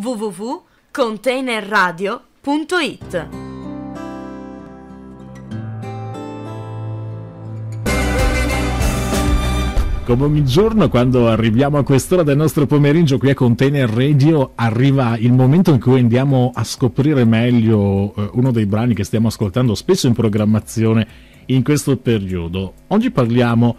www.containerradio.it Come ogni giorno, quando arriviamo a quest'ora del nostro pomeriggio qui a Container Radio, arriva il momento in cui andiamo a scoprire meglio eh, uno dei brani che stiamo ascoltando spesso in programmazione in questo periodo. Oggi parliamo,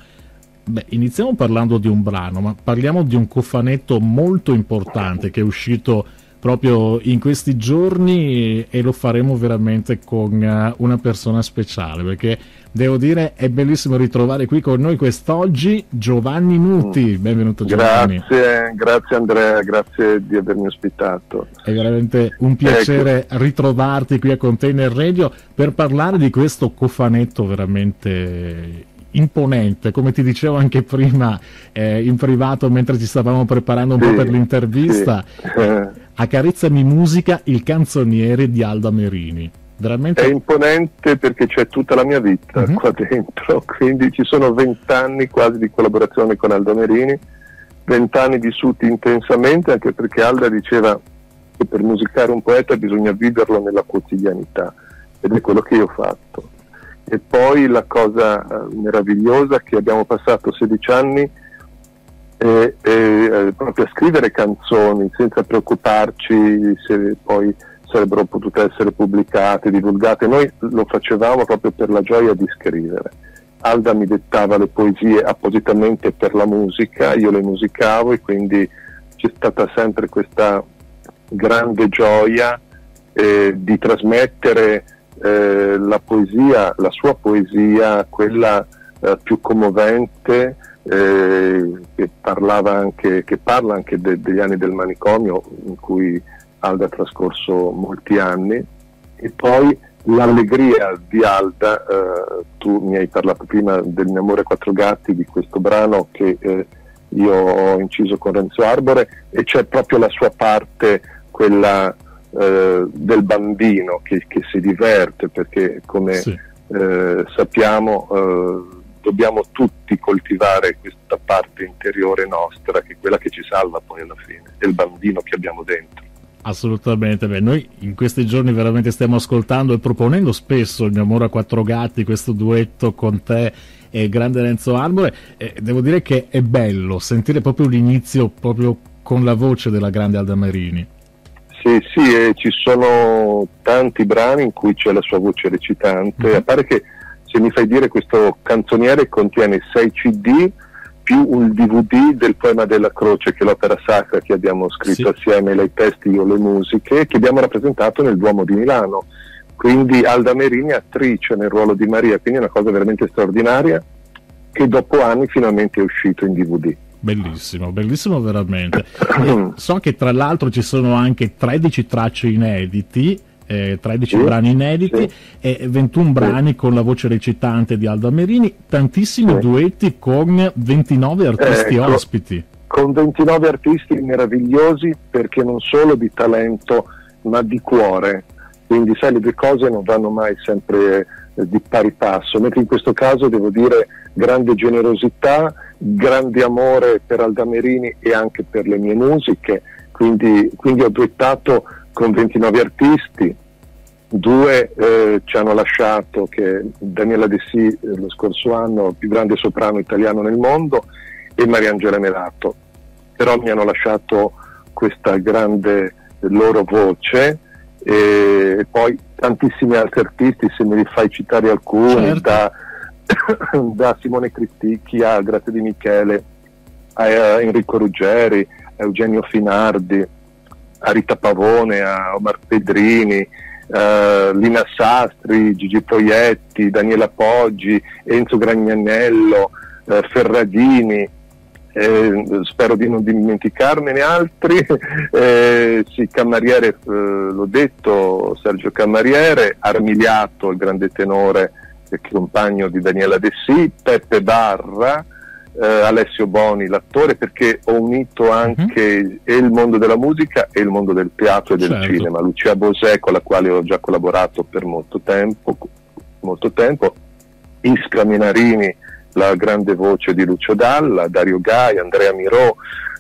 beh, iniziamo parlando di un brano, ma parliamo di un cofanetto molto importante che è uscito proprio in questi giorni e lo faremo veramente con eh, una persona speciale perché devo dire è bellissimo ritrovare qui con noi quest'oggi Giovanni Nuti. Benvenuto Giovanni. Grazie, grazie Andrea, grazie di avermi ospitato. È veramente un piacere ecco. ritrovarti qui a Container Radio per parlare di questo cofanetto veramente imponente, come ti dicevo anche prima eh, in privato mentre ci stavamo preparando un sì, po' per l'intervista. Sì. Accarezzami musica, il canzoniere di Alda Merini. Veramente... È imponente perché c'è tutta la mia vita uh-huh. qua dentro, quindi ci sono vent'anni quasi di collaborazione con Alda Merini, vent'anni vissuti intensamente anche perché Alda diceva che per musicare un poeta bisogna viverlo nella quotidianità ed è quello che io ho fatto. E poi la cosa eh, meravigliosa che abbiamo passato 16 anni e, e eh, proprio a scrivere canzoni senza preoccuparci se poi sarebbero potute essere pubblicate, divulgate. Noi lo facevamo proprio per la gioia di scrivere. Alda mi dettava le poesie appositamente per la musica, io le musicavo e quindi c'è stata sempre questa grande gioia eh, di trasmettere eh, la poesia, la sua poesia, quella eh, più commovente, eh, che, anche, che, parla anche de, degli anni del manicomio in cui Alda ha trascorso molti anni. E poi l'allegria di Alda, eh, tu mi hai parlato prima del mio amore quattro gatti, di questo brano che eh, io ho inciso con Renzo Arbore e c'è proprio la sua parte, quella eh, del bambino che, che, si diverte perché come sì. Eh, sappiamo eh, dobbiamo tutti coltivare questa parte interiore nostra che è quella che ci salva poi alla fine, del bambino che abbiamo dentro. Assolutamente, Beh, noi in questi giorni veramente stiamo ascoltando e proponendo spesso il mio amore a quattro gatti, questo duetto con te e grande Renzo Arbore. E devo dire che è bello sentire proprio l'inizio proprio con la voce della grande Alda Marini. Sì, sì, e ci sono tanti brani in cui c'è la sua voce recitante, mm-hmm. a parte che se mi fai dire questo canzoniere contiene 6 CD più un DVD del poema della croce che è l'opera sacra che abbiamo scritto sì. assieme, lei testi, io le musiche, che abbiamo rappresentato nel Duomo di Milano. Quindi Alda Merini attrice nel ruolo di Maria, quindi è una cosa veramente straordinaria che dopo anni finalmente è uscito in DVD. Bellissimo, bellissimo veramente. so che tra l'altro ci sono anche 13 tracce inediti eh, 13 sì, brani inediti sì. e 21 brani con la voce recitante di Aldo Amerini, tantissimi sì. duetti con 29 artisti eh, ospiti. Con 29 artisti meravigliosi perché non solo di talento ma di cuore, quindi sai le due cose non vanno mai sempre eh, di pari passo, mentre in questo caso devo dire grande generosità, grande amore per Aldamerini e anche per le mie musiche, quindi, quindi ho duettato con 29 artisti, due eh, ci hanno lasciato, che Daniela De Sì eh, lo scorso anno, più grande soprano italiano nel mondo, e Mariangela Melato, però mi hanno lasciato questa grande loro voce e poi tantissimi altri artisti, se me li fai citare alcuni, certo. da, da, Simone Cristicchi a Grazie di Michele, a Enrico Ruggeri, a Eugenio Finardi, a Rita Pavone, a Omar Pedrini, uh, Lina Sastri, Gigi Proietti, Daniela Poggi, Enzo Gragnanello, uh, Ferradini, eh, spero di non dimenticarmene altri, eh, sì, Cammariere, eh, l'ho detto, Sergio Cammariere, Armiliato, il grande tenore, compagno di Daniela Dessì, Peppe Barra, eh, Alessio Boni, l'attore, perché ho unito anche uh-huh. il mondo della musica e il mondo del teatro e del certo. cinema. Lucia Bosè, con la quale ho già collaborato per molto tempo, molto tempo. Iskra Minarini, la grande voce di Lucio Dalla, Dario Gai, Andrea Mirò,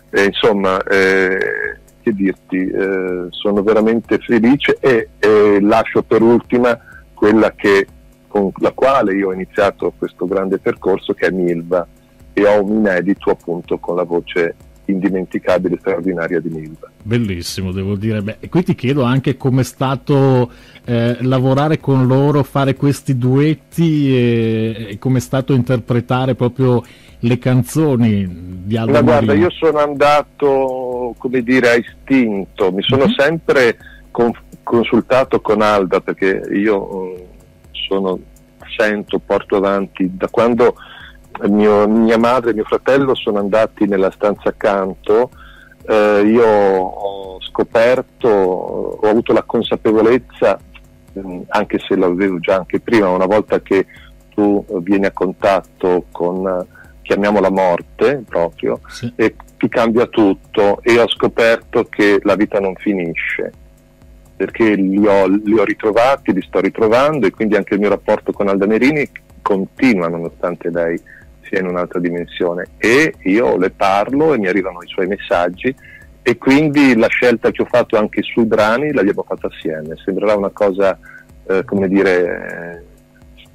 eh, insomma, eh, che dirti, eh, sono veramente felice e, lascio per ultima quella che, con la quale io ho iniziato questo grande percorso che è Milva e ho un inedito appunto con la voce indimenticabile straordinaria di Milva. Bellissimo, devo dire. Beh, e qui ti chiedo anche com'è stato eh, lavorare con loro, fare questi duetti e, e com'è stato interpretare proprio le canzoni di Aldo Ma guarda, io sono andato, come dire, a istinto, mi sono uh-huh. sempre con, consultato con Alda perché io mm, sono, sento, porto avanti da quando mio, mia madre e mio fratello sono andati nella stanza accanto, eh, io ho scoperto, ho avuto la consapevolezza, mm, anche se l'avevo già anche prima, una volta che tu vieni a contatto con, chiamiamola morte proprio, sì. e ti cambia tutto e ho scoperto che la vita non finisce perché li ho, li ho ritrovati, li sto ritrovando e quindi anche il mio rapporto con Alda Merini continua nonostante lei sia in un'altra dimensione e io le parlo e mi arrivano i suoi messaggi e quindi la scelta che ho fatto anche sui brani l'abbiamo fatta assieme. Sembrerà una cosa, eh, come dire,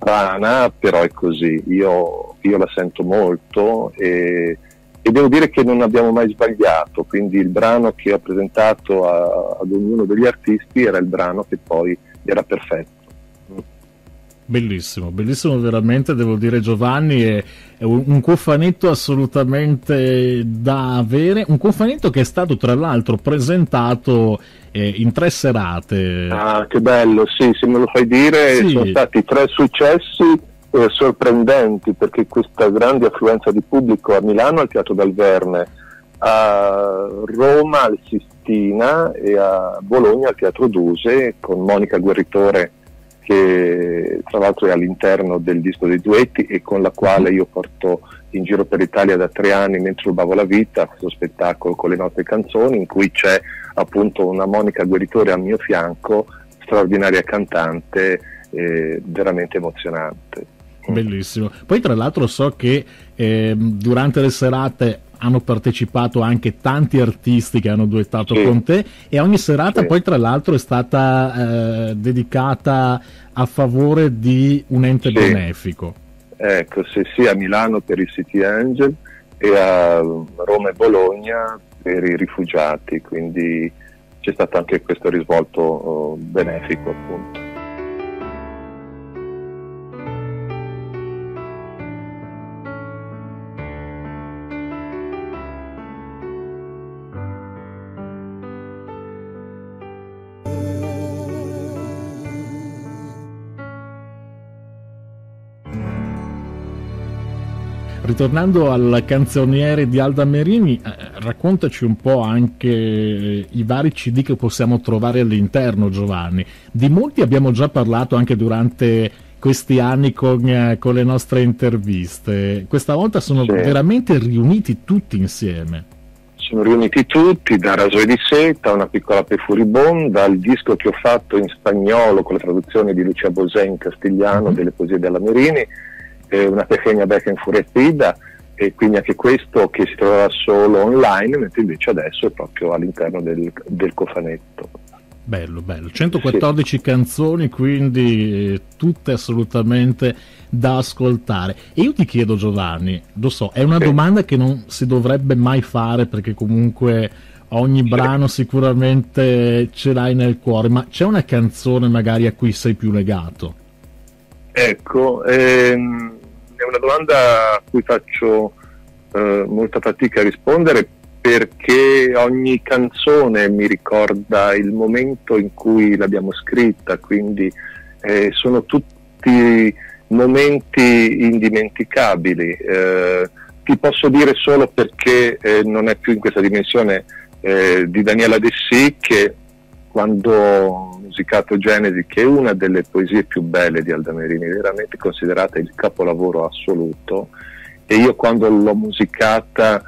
strana, però è così. Io, io la sento molto e, e, devo dire che non abbiamo mai sbagliato, quindi il brano che ho presentato a, ad ognuno degli artisti era il brano che poi era perfetto. Bellissimo, bellissimo veramente, devo dire Giovanni, è, è un, cofanetto assolutamente da avere, un cofanetto che è stato tra l'altro presentato eh, in tre serate. Ah, che bello, sì, se me lo fai dire, sì. sono stati tre successi eh, sorprendenti perché questa grande affluenza di pubblico a Milano al Teatro Dal Verne, a Roma al Sistina e a Bologna al Teatro Duse con Monica Guerritore che tra l'altro è all'interno del disco dei duetti e con la quale io porto in giro per l'Italia da tre anni mentre rubavo la vita, questo spettacolo con le nostre canzoni in cui c'è appunto una Monica Gueritore al mio fianco, straordinaria cantante, eh, veramente emozionante. Bellissimo. Poi tra l'altro so che eh, durante le serate hanno partecipato anche tanti artisti che hanno duettato sì. con te e ogni serata sì. poi tra l'altro è stata eh, dedicata a favore di un ente sì. benefico. Ecco, sì, sì, a Milano per i City Angel e a Roma e Bologna per i rifugiati, quindi c'è stato anche questo risvolto oh, benefico appunto. Ritornando al canzoniere di Alda Merini, eh, raccontaci un po' anche eh, i vari CD che possiamo trovare all'interno, Giovanni. Di molti abbiamo già parlato anche durante questi anni con, eh, con le nostre interviste. Questa volta sono sì. veramente riuniti tutti insieme. Sono riuniti tutti, da Rasoe di Seta, una piccola Pefuribonda, il disco che ho fatto in spagnolo con la traduzione di Lucia Bosè in castigliano mm-hmm. delle poesie della Merini eh, una pequeña becca infuretida e quindi anche questo che si trovava solo online, mentre invece adesso è proprio all'interno del, del cofanetto. Bello, bello. 114 sì. canzoni, quindi eh, tutte assolutamente da ascoltare. E io ti chiedo, Giovanni, lo so, è una sì. domanda che non si dovrebbe mai fare perché comunque ogni brano sì. sicuramente ce l'hai nel cuore, ma c'è una canzone magari a cui sei più legato? Ecco, ehm, è una domanda a cui faccio eh, molta fatica a rispondere perché ogni canzone mi ricorda il momento in cui l'abbiamo scritta, quindi eh, sono tutti momenti indimenticabili. Eh, ti posso dire solo perché eh, non è più in questa dimensione eh, di Daniela Dessì che quando musicato Genesi, che è una delle poesie più belle di Aldamerini, veramente considerata il capolavoro assoluto. E io quando l'ho musicata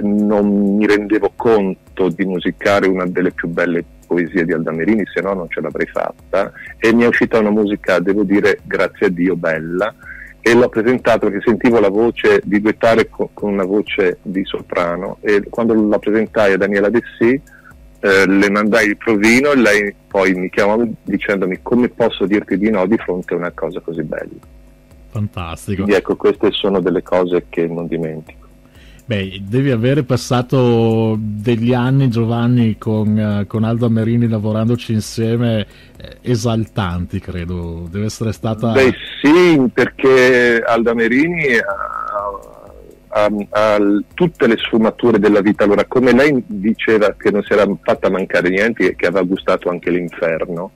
non mi rendevo conto di musicare una delle più belle poesie di Aldamerini, se no non ce l'avrei fatta. E mi è uscita una musica, devo dire, grazie a Dio, bella. E l'ho presentata perché sentivo la voce di duettare con, con una voce di soprano. E quando la presentai a Daniela Dessì, eh, le mandai il provino e lei poi mi chiamò dicendomi come posso dirti di no di fronte a una cosa così bella. Fantastico. Quindi ecco, queste sono delle cose che non dimentico. Beh, devi avere passato degli anni, Giovanni, con, uh, con Aldo Merini lavorandoci insieme, eh, esaltanti, credo. Deve essere stata. Beh, sì, perché Aldo Merini ha, ha, ha, tutte le sfumature della vita. Allora, come lei diceva che non si era fatta mancare niente e che aveva gustato anche l'inferno,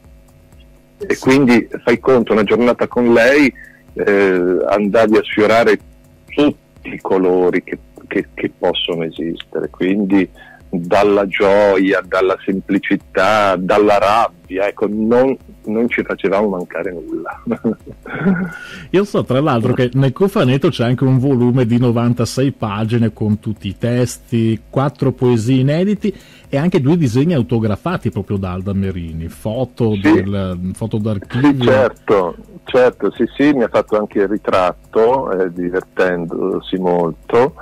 e quindi fai conto, una giornata con lei eh, andavi a sfiorare tutti i colori che che, che possono esistere, quindi dalla gioia, dalla semplicità, dalla rabbia, ecco, non, non, ci facevamo mancare nulla. Io so tra l'altro che nel cofanetto c'è anche un volume di 96 pagine con tutti i testi, quattro poesie inediti e anche due disegni autografati proprio da Alda Merini, foto, sì. del, foto d'archivio. Sì, certo, certo, sì, sì, mi ha fatto anche il ritratto, eh, divertendosi molto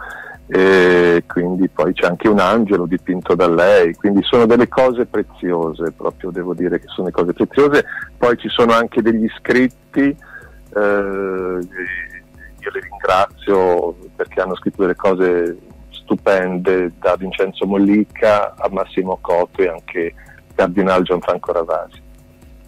e quindi poi c'è anche un angelo dipinto da lei, quindi sono delle cose preziose, proprio devo dire che sono cose preziose, poi ci sono anche degli scritti, eh, io le ringrazio perché hanno scritto delle cose stupende da Vincenzo Mollica a Massimo Cotto e anche Cardinal Gianfranco Ravasi.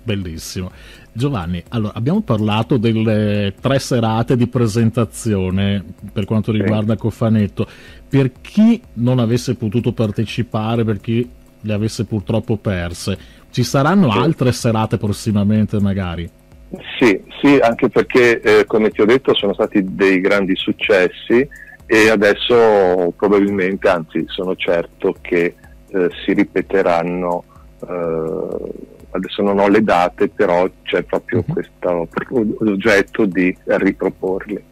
Bellissimo. Giovanni, allora, abbiamo parlato delle tre serate di presentazione per quanto riguarda sì. Cofanetto. Per chi non avesse potuto partecipare, per chi le avesse purtroppo perse, ci saranno sì. altre serate prossimamente magari? Sì, sì, anche perché eh, come ti ho detto sono stati dei grandi successi e adesso probabilmente, anzi sono certo che eh, si ripeteranno eh, adesso non ho le date, però c'è proprio uh-huh. questo oggetto di riproporli.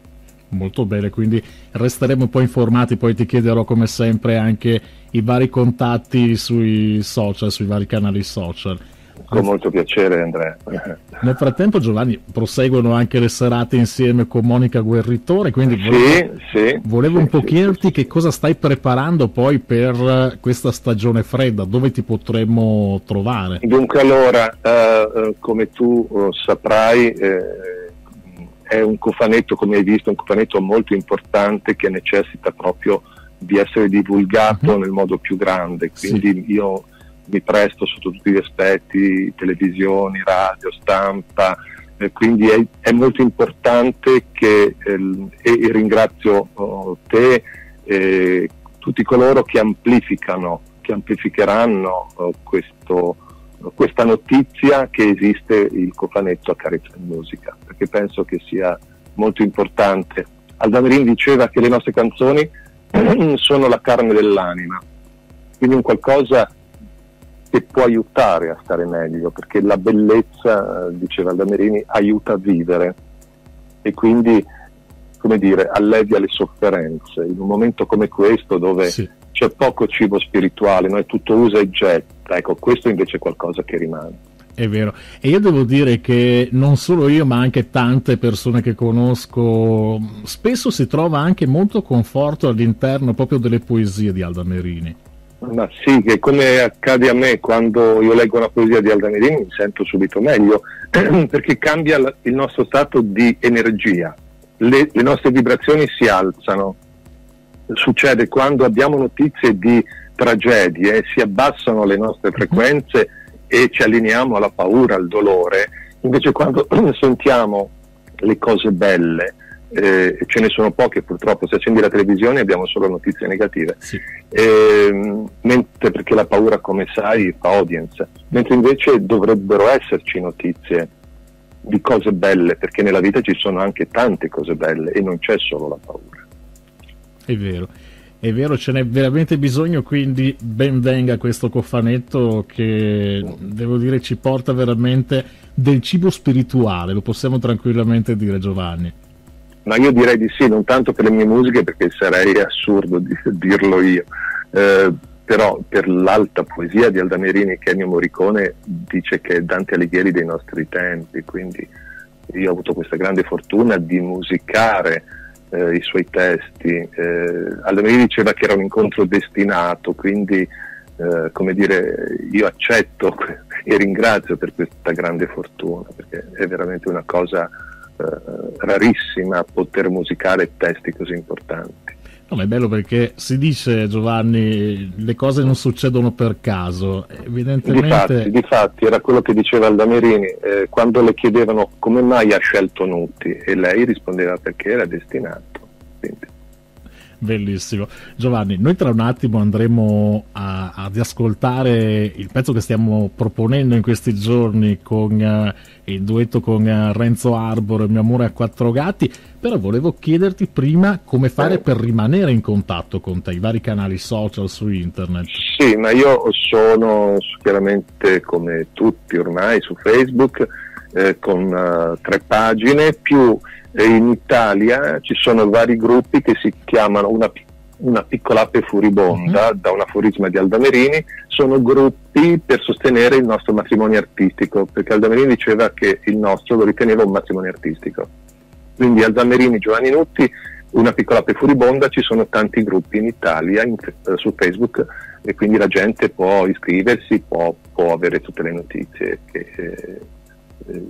Molto bene, quindi resteremo poi informati, poi ti chiederò come sempre anche i vari contatti sui social, sui vari canali social. Con molto piacere Andrea. Nel frattempo Giovanni proseguono anche le serate insieme con Monica Guerritore, quindi volevo, sì, sì, volevo sì, un po' chiederti che cosa stai preparando poi per questa stagione fredda, dove ti potremmo trovare? Dunque allora, uh, come tu uh, saprai, eh, è un cofanetto, come hai visto, un cofanetto molto importante che necessita proprio di essere divulgato uh-huh. nel modo più grande, quindi io mi presto sotto tutti gli aspetti, televisioni, radio, stampa, eh, quindi è, è, molto importante che, eh, e, ringrazio oh, te e tutti coloro che amplificano, che amplificheranno oh, questo, questa notizia che esiste il cofanetto a Carezza in Musica, perché penso che sia molto importante. Aldamerin diceva che le nostre canzoni sono la carne dell'anima, quindi un qualcosa che può aiutare a stare meglio, perché la bellezza, diceva Aldamerini, aiuta a vivere e quindi, come dire, allevia le sofferenze. In un momento come questo dove sì. c'è poco cibo spirituale, no? è tutto usa e getta, ecco, questo invece è qualcosa che rimane. È vero, e io devo dire che non solo io, ma anche tante persone che conosco, spesso si trova anche molto conforto all'interno proprio delle poesie di Alda Merini. Ma sì, che come accade a me quando io leggo una poesia di Aldamerini mi sento subito meglio, perché cambia il nostro stato di energia, le, le nostre vibrazioni si alzano. Succede quando abbiamo notizie di tragedie, si abbassano le nostre mhm. frequenze e ci allineiamo alla paura, al dolore, invece quando sentiamo le cose belle, eh, ce ne sono poche purtroppo, se accendi la televisione abbiamo solo notizie negative, sì. eh, mentre perché la paura come sai fa audience, mentre invece dovrebbero esserci notizie di cose belle, perché nella vita ci sono anche tante cose belle e non c'è solo la paura. È vero. È vero, ce n'è veramente bisogno, quindi ben venga questo cofanetto che devo dire ci porta veramente del cibo spirituale, lo possiamo tranquillamente dire Giovanni. Ma io direi di sì, non tanto per le mie musiche perché sarei assurdo di dirlo io, eh, però per l'alta poesia di Aldamerini che Ennio Morricone dice che è Dante Alighieri dei nostri tempi, quindi io ho avuto questa grande fortuna di musicare eh, i suoi testi. Eh, Aldamerini diceva che era un incontro destinato, quindi eh, come dire, io accetto e ringrazio per questa grande fortuna, perché è veramente una cosa rarissima poter musicare testi così importanti. No, ma è bello perché si dice, Giovanni, le cose non succedono per caso. Evidentemente... Difatti, difatti era quello che diceva Aldamerini, eh, quando le chiedevano come mai ha scelto Nutti e lei rispondeva perché era destinato. Quindi. Bellissimo. Giovanni, noi tra un attimo andremo a, ad ascoltare il pezzo che stiamo proponendo in questi giorni con uh, il duetto con uh, Renzo Arbor, mio amore a quattro gatti, però volevo chiederti prima come fare per rimanere in contatto con te, i vari canali social su internet. Sì, ma io sono chiaramente come tutti ormai su Facebook eh, con uh, tre pagine più in Italia ci sono vari gruppi che si chiamano una, una piccola ape furibonda, uh-huh. da un aforisma di Aldamerini, sono gruppi per sostenere il nostro matrimonio artistico, perché Aldamerini diceva che il nostro lo riteneva un matrimonio artistico. Quindi Aldamerini, Giovanni Nutti, una piccola ape furibonda, ci sono tanti gruppi in Italia in, eh, su Facebook e quindi la gente può iscriversi, può, può avere tutte le notizie che... Eh, eh,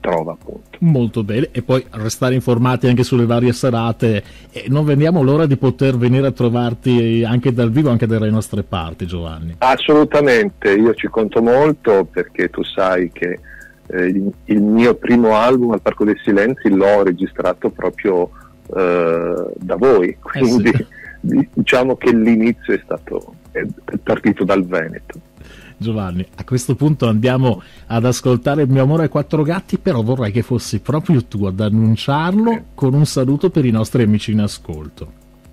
trova appunto. Molto bene, e poi restare informati anche sulle varie serate e non vediamo l'ora di poter venire a trovarti anche dal vivo, anche dalle nostre parti Giovanni. Assolutamente, io ci conto molto perché tu sai che eh, il, il, mio primo album al Parco dei Silenzi l'ho registrato proprio eh, da voi, quindi eh sì. diciamo che l'inizio è stato è partito dal Veneto. Giovanni, a questo punto andiamo ad ascoltare Il mio amore ai quattro gatti, però vorrei che fossi proprio tu ad annunciarlo con un saluto per i nostri amici in ascolto.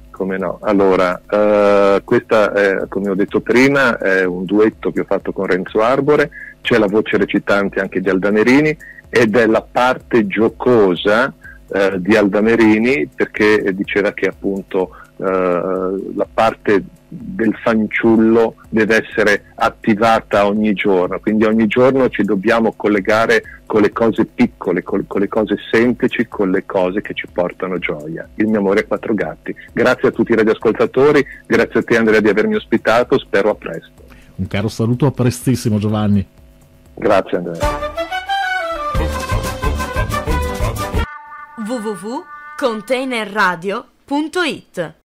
Come no? Allora, uh, questa, è, come ho detto prima, è un duetto che ho fatto con Renzo Arbore, c'è la voce recitante anche di Aldamerini ed è la parte giocosa uh, di Aldamerini perché diceva che appunto la parte del fanciullo deve essere attivata ogni giorno, quindi ogni giorno ci dobbiamo collegare con le cose piccole, con, con, le cose semplici, con le cose che ci portano gioia. Il mio amore a quattro gatti. Grazie a tutti i radioascoltatori, grazie a te Andrea di avermi ospitato, spero a presto. Un caro saluto a prestissimo Giovanni. Grazie Andrea. www.containerradio.it